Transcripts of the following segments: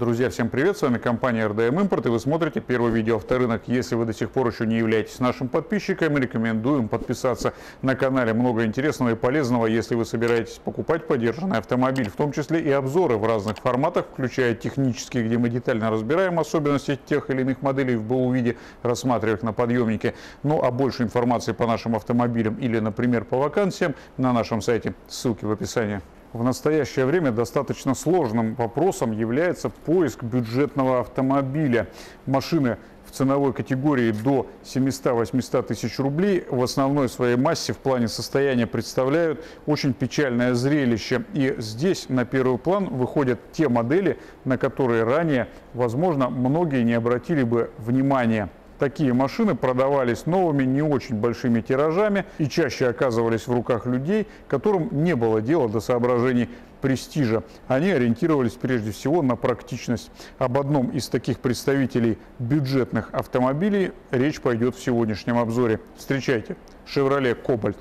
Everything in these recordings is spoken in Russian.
Друзья, всем привет! С вами компания RDM Import и вы смотрите первое видео авторынок. Если вы до сих пор еще не являетесь нашим подписчиком, рекомендуем подписаться на канале. Много интересного и полезного, если вы собираетесь покупать поддержанный автомобиль, в том числе и обзоры в разных форматах, включая технические, где мы детально разбираем особенности тех или иных моделей в БУ виде, рассматривая их на подъемнике. Ну а больше информации по нашим автомобилям или, например, по вакансиям на нашем сайте. Ссылки в описании. В настоящее время достаточно сложным вопросом является поиск бюджетного автомобиля. Машины в ценовой категории до 700-800 тысяч рублей в основной своей массе в плане состояния представляют очень печальное зрелище. И здесь на первый план выходят те модели, на которые ранее, возможно, многие не обратили бы внимания. Такие машины продавались новыми, не очень большими тиражами и чаще оказывались в руках людей, которым не было дела до соображений престижа. Они ориентировались прежде всего на практичность. Об одном из таких представителей бюджетных автомобилей речь пойдет в сегодняшнем обзоре. Встречайте, Chevrolet Cobalt.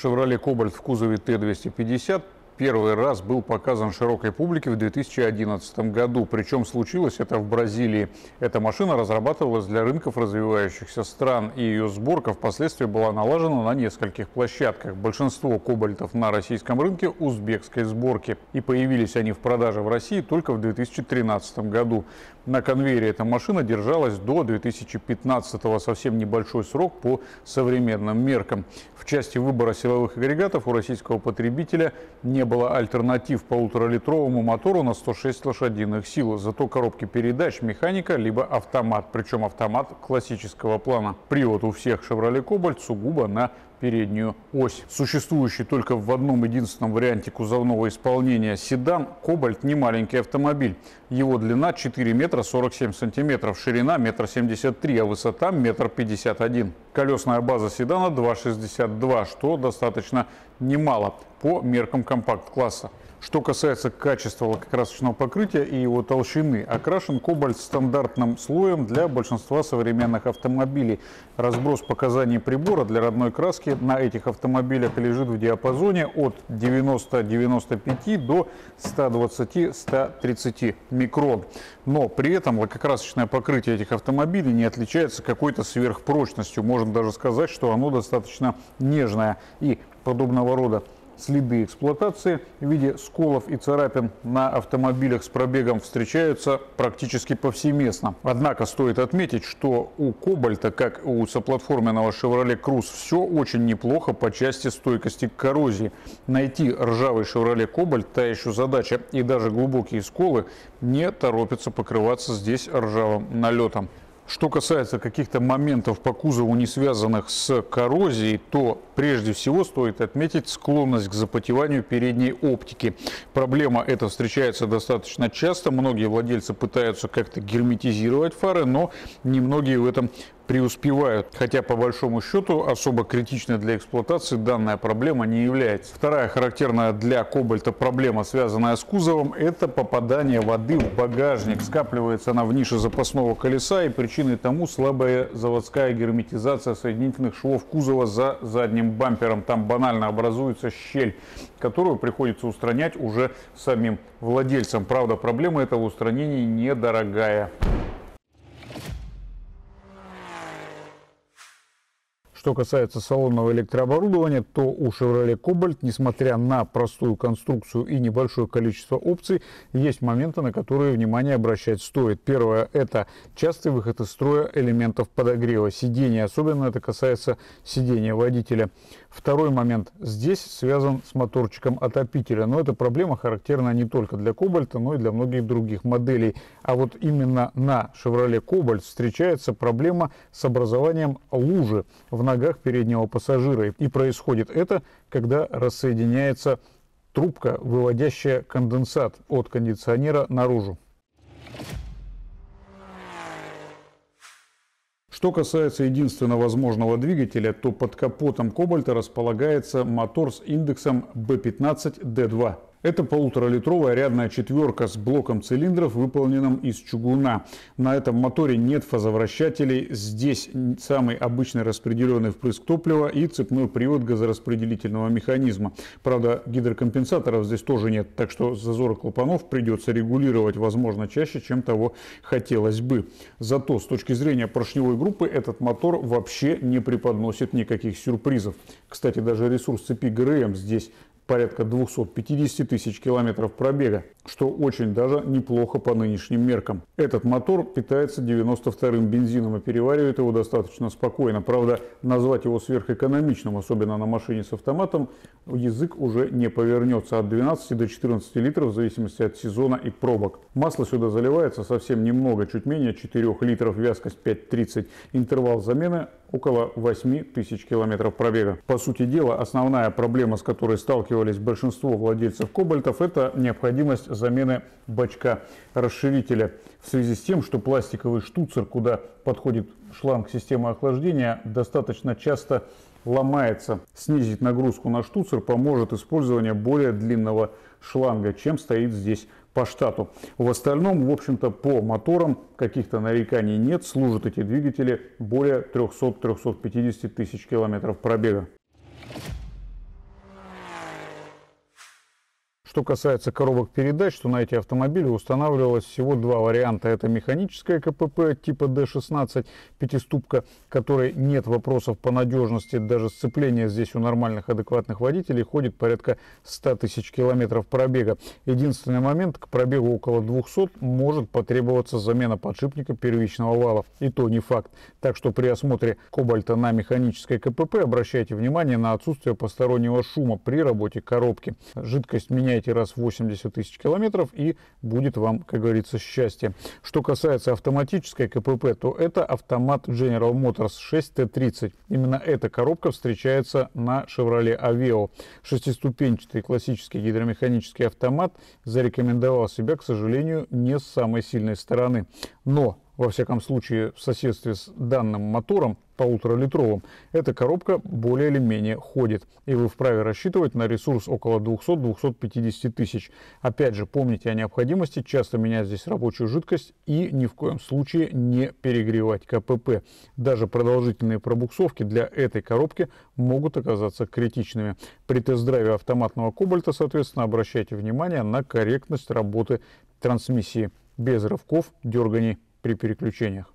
Chevrolet Cobalt в кузове Т-250 первый раз был показан широкой публике в 2011 году. Причем случилось это в Бразилии. Эта машина разрабатывалась для рынков развивающихся стран, и ее сборка впоследствии была налажена на нескольких площадках. Большинство кобальтов на российском рынке узбекской сборки. И появились они в продаже в России только в 2013 году. На конвейере эта машина держалась до 2015 совсем небольшой срок по современным меркам. В части выбора силовых агрегатов у российского потребителя не было альтернатив полуторалитровому мотору на 106 лошадиных сил. Зато коробки передач механика либо автомат, причем автомат классического плана. Привод у всех Chevrolet Cobalt сугубо на переднюю ось. Существующий только в одном единственном варианте кузовного исполнения седан «Кобальт» не маленький автомобиль. Его длина 4 метра 47 сантиметров, ширина метр 73, а высота метр 51. Колесная база седана 2,62, что достаточно немало по меркам компакт-класса. Что касается качества лакокрасочного покрытия и его толщины, окрашен кобальт стандартным слоем для большинства современных автомобилей. Разброс показаний прибора для родной краски на этих автомобилях лежит в диапазоне от 90-95 до 120-130 микрон. Но при этом лакокрасочное покрытие этих автомобилей не отличается какой-то сверхпрочностью. Можно даже сказать, что оно достаточно нежное и подобного рода Следы эксплуатации в виде сколов и царапин на автомобилях с пробегом встречаются практически повсеместно. Однако стоит отметить, что у Кобальта, как у соплатформенного Chevrolet Cruze, все очень неплохо по части стойкости к коррозии. Найти ржавый Chevrolet Cobalt – та еще задача, и даже глубокие сколы не торопятся покрываться здесь ржавым налетом. Что касается каких-то моментов по кузову, не связанных с коррозией, то прежде всего стоит отметить склонность к запотеванию передней оптики. Проблема эта встречается достаточно часто. Многие владельцы пытаются как-то герметизировать фары, но немногие в этом преуспевают, хотя по большому счету особо критичной для эксплуатации данная проблема не является. Вторая характерная для Кобальта проблема, связанная с кузовом, это попадание воды в багажник. Скапливается она в нише запасного колеса и причиной тому слабая заводская герметизация соединительных швов кузова за задним бампером. Там банально образуется щель, которую приходится устранять уже самим владельцам. Правда, проблема этого устранения недорогая. Что касается салонного электрооборудования, то у Chevrolet Cobalt, несмотря на простую конструкцию и небольшое количество опций, есть моменты, на которые внимание обращать стоит. Первое – это частый выход из строя элементов подогрева сидения, особенно это касается сидения водителя. Второй момент здесь связан с моторчиком отопителя, но эта проблема характерна не только для Cobalt, но и для многих других моделей. А вот именно на Chevrolet Cobalt встречается проблема с образованием лужи в ногах ногах переднего пассажира. И происходит это, когда рассоединяется трубка, выводящая конденсат от кондиционера наружу. Что касается единственно возможного двигателя, то под капотом Кобальта располагается мотор с индексом B15D2. Это полуторалитровая рядная четверка с блоком цилиндров, выполненным из чугуна. На этом моторе нет фазовращателей. Здесь самый обычный распределенный впрыск топлива и цепной привод газораспределительного механизма. Правда, гидрокомпенсаторов здесь тоже нет, так что зазоры клапанов придется регулировать, возможно, чаще, чем того хотелось бы. Зато с точки зрения поршневой группы этот мотор вообще не преподносит никаких сюрпризов. Кстати, даже ресурс цепи ГРМ здесь порядка 250 тысяч километров пробега, что очень даже неплохо по нынешним меркам. Этот мотор питается 92-м бензином и переваривает его достаточно спокойно. Правда, назвать его сверхэкономичным, особенно на машине с автоматом, язык уже не повернется от 12 до 14 литров в зависимости от сезона и пробок. Масло сюда заливается совсем немного, чуть менее 4 литров, вязкость 5,30. Интервал замены около 8 тысяч километров пробега. По сути дела, основная проблема, с которой сталкивались большинство владельцев кобальтов, это необходимость замены бачка расширителя. В связи с тем, что пластиковый штуцер, куда подходит шланг системы охлаждения, достаточно часто ломается. Снизить нагрузку на штуцер поможет использование более длинного шланга, чем стоит здесь по штату. В остальном, в общем-то, по моторам каких-то нареканий нет. Служат эти двигатели более 300-350 тысяч километров пробега. Что касается коробок передач, то на эти автомобили устанавливалось всего два варианта. Это механическая КПП типа D16, пятиступка, которой нет вопросов по надежности. Даже сцепление здесь у нормальных адекватных водителей ходит порядка 100 тысяч километров пробега. Единственный момент, к пробегу около 200 может потребоваться замена подшипника первичного вала. И то не факт. Так что при осмотре кобальта на механической КПП обращайте внимание на отсутствие постороннего шума при работе коробки. Жидкость меняйте проедете раз 80 тысяч километров и будет вам, как говорится, счастье. Что касается автоматической КПП, то это автомат General Motors 6T30. Именно эта коробка встречается на Chevrolet Aveo. Шестиступенчатый классический гидромеханический автомат зарекомендовал себя, к сожалению, не с самой сильной стороны. Но во всяком случае в соседстве с данным мотором, полуторалитровым, эта коробка более или менее ходит. И вы вправе рассчитывать на ресурс около 200-250 тысяч. Опять же, помните о необходимости часто менять здесь рабочую жидкость и ни в коем случае не перегревать КПП. Даже продолжительные пробуксовки для этой коробки могут оказаться критичными. При тест-драйве автоматного кобальта, соответственно, обращайте внимание на корректность работы трансмиссии без рывков, дерганий при переключениях.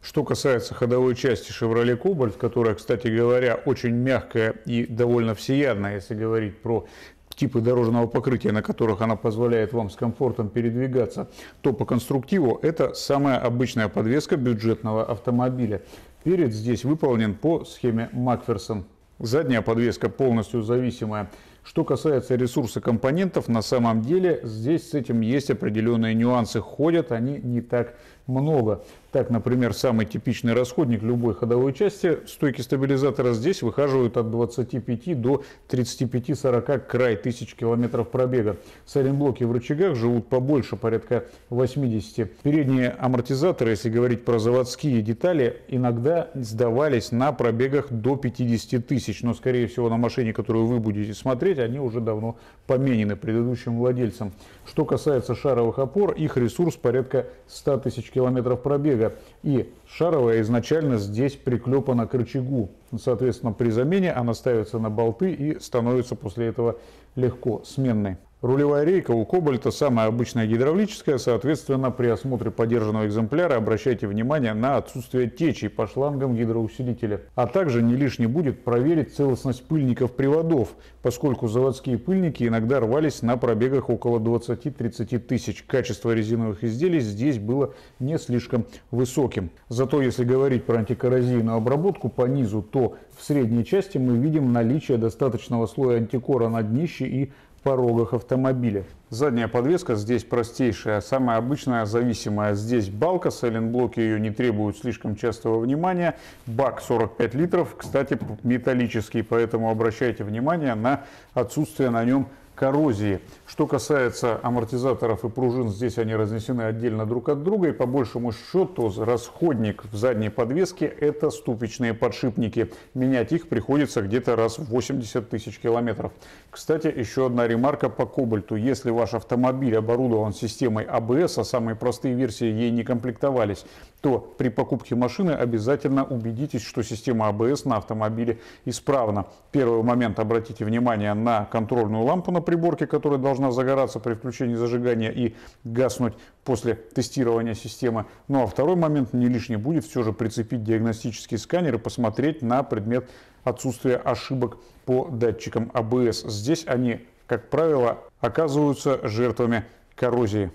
Что касается ходовой части Chevrolet Cobalt, которая, кстати говоря, очень мягкая и довольно всеядная, если говорить про типы дорожного покрытия, на которых она позволяет вам с комфортом передвигаться, то по конструктиву это самая обычная подвеска бюджетного автомобиля. Перед здесь выполнен по схеме Макферсон. Задняя подвеска полностью зависимая что касается ресурса компонентов, на самом деле здесь с этим есть определенные нюансы. Ходят они не так много. Так, например, самый типичный расходник любой ходовой части, стойки стабилизатора здесь выхаживают от 25 до 35-40 край тысяч километров пробега. Сайлентблоки в рычагах живут побольше, порядка 80. Передние амортизаторы, если говорить про заводские детали, иногда сдавались на пробегах до 50 тысяч. Но, скорее всего, на машине, которую вы будете смотреть, они уже давно поменены предыдущим владельцам. Что касается шаровых опор, их ресурс порядка 100 тысяч километров пробега. И шаровая изначально здесь приклепана к рычагу. Соответственно, при замене она ставится на болты и становится после этого легко сменной. Рулевая рейка у Кобальта самая обычная гидравлическая, соответственно, при осмотре подержанного экземпляра обращайте внимание на отсутствие течей по шлангам гидроусилителя. А также не лишне будет проверить целостность пыльников приводов, поскольку заводские пыльники иногда рвались на пробегах около 20-30 тысяч. Качество резиновых изделий здесь было не слишком высоким. Зато если говорить про антикоррозийную обработку по низу, то в средней части мы видим наличие достаточного слоя антикора на днище и порогах автомобиля. Задняя подвеска здесь простейшая, самая обычная зависимая. Здесь балка, сайлентблоки ее не требуют слишком частого внимания. Бак 45 литров, кстати, металлический, поэтому обращайте внимание на отсутствие на нем коррозии. Что касается амортизаторов и пружин, здесь они разнесены отдельно друг от друга. И по большему счету расходник в задней подвеске – это ступичные подшипники. Менять их приходится где-то раз в 80 тысяч километров. Кстати, еще одна ремарка по кобальту. Если ваш автомобиль оборудован системой АБС, а самые простые версии ей не комплектовались, то при покупке машины обязательно убедитесь, что система АБС на автомобиле исправна. Первый момент обратите внимание на контрольную лампу на приборке, которая должна загораться при включении зажигания и гаснуть после тестирования системы. Ну а второй момент, не лишний будет все же прицепить диагностический сканер и посмотреть на предмет отсутствия ошибок по датчикам АБС. Здесь они, как правило, оказываются жертвами коррозии.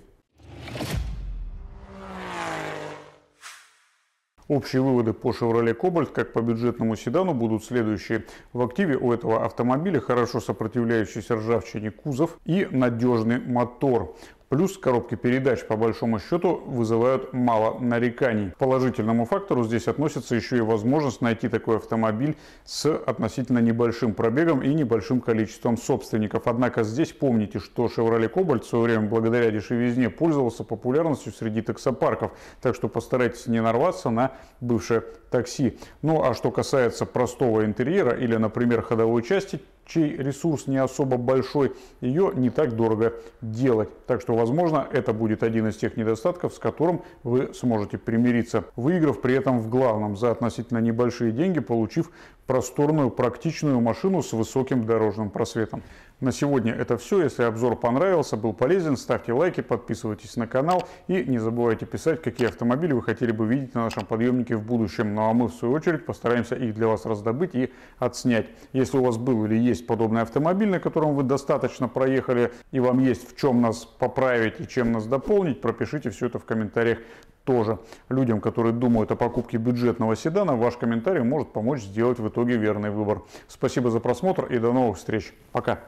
Общие выводы по Chevrolet Cobalt, как по бюджетному седану, будут следующие. В активе у этого автомобиля хорошо сопротивляющийся ржавчине кузов и надежный мотор. Плюс коробки передач по большому счету вызывают мало нареканий. К положительному фактору здесь относится еще и возможность найти такой автомобиль с относительно небольшим пробегом и небольшим количеством собственников. Однако здесь помните, что Chevrolet Cobalt в свое время благодаря дешевизне пользовался популярностью среди таксопарков. Так что постарайтесь не нарваться на бывшее такси. Ну а что касается простого интерьера или, например, ходовой части, чей ресурс не особо большой, ее не так дорого делать. Так что, возможно, это будет один из тех недостатков, с которым вы сможете примириться, выиграв при этом в главном за относительно небольшие деньги, получив просторную, практичную машину с высоким дорожным просветом. На сегодня это все. Если обзор понравился, был полезен, ставьте лайки, подписывайтесь на канал и не забывайте писать, какие автомобили вы хотели бы видеть на нашем подъемнике в будущем. Ну а мы в свою очередь постараемся их для вас раздобыть и отснять. Если у вас был или есть подобный автомобиль, на котором вы достаточно проехали и вам есть в чем нас поправить и чем нас дополнить, пропишите все это в комментариях тоже. Людям, которые думают о покупке бюджетного седана, ваш комментарий может помочь сделать в итоге верный выбор. Спасибо за просмотр и до новых встреч. Пока.